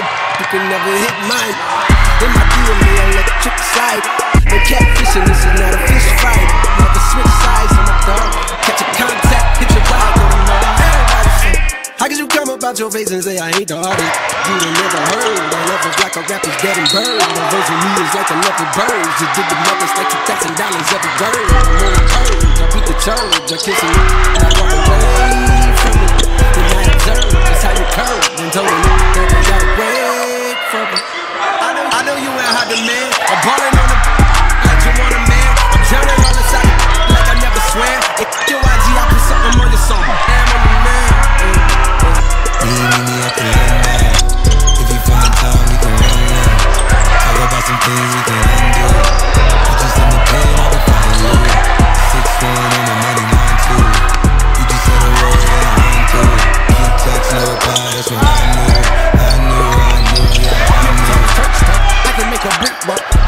never hit mine. In my DNA, electric slide. No catfishing, this is not a fish fight. Never switch sides on my dog. Catch a contact, hit your ride. Everybody say, how could you come about your face and say I ain't the artist? You done never heard. Love is like a rapper's dead and bird. The verse of me is like a leopard bird. Just did the numbers like thousand dollars every word. I'm on the purge, I beat the charge, I kiss and I walk away like a beat,